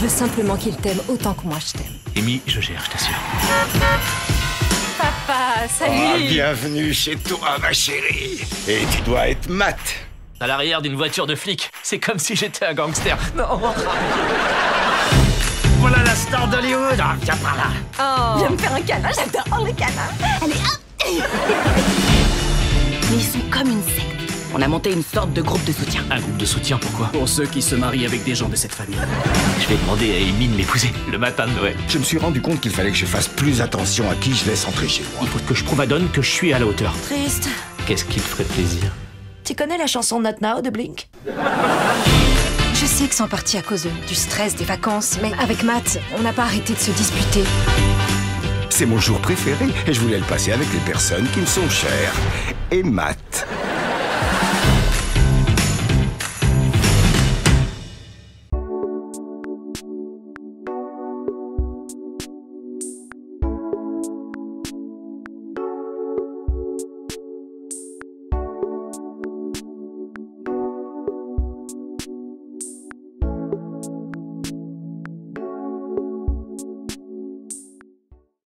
Je veux simplement qu'il t'aime autant que moi je t'aime. Amy, je gère, je t'assure. Papa, salut bienvenue chez toi, ma chérie. Et tu dois être mat. À l'arrière d'une voiture de flic, c'est comme si j'étais un gangster. Non Voilà la star d'Hollywood. Ah, viens par là. Oh. Viens me faire un câlin, j'adore le câlin. Allez, hop Mais ils sont comme une secte. On a monté une sorte de groupe de soutien. Un groupe de soutien, pourquoi Pour ceux qui se marient avec des gens de cette famille. Je vais demander à Amy de m'épouser le matin de Noël. Je me suis rendu compte qu'il fallait que je fasse plus attention à qui je laisse entrer chez moi. Il faut que je prouve à Don que je suis à la hauteur. Triste. Qu'est-ce qui te ferait plaisir Tu connais la chanson Not Now de Blink Je sais que c'est en partie à cause de- du stress des vacances, mais avec Matt, on n'a pas arrêté de se disputer. C'est mon jour préféré et je voulais le passer avec les personnes qui me sont chères. Et Matt.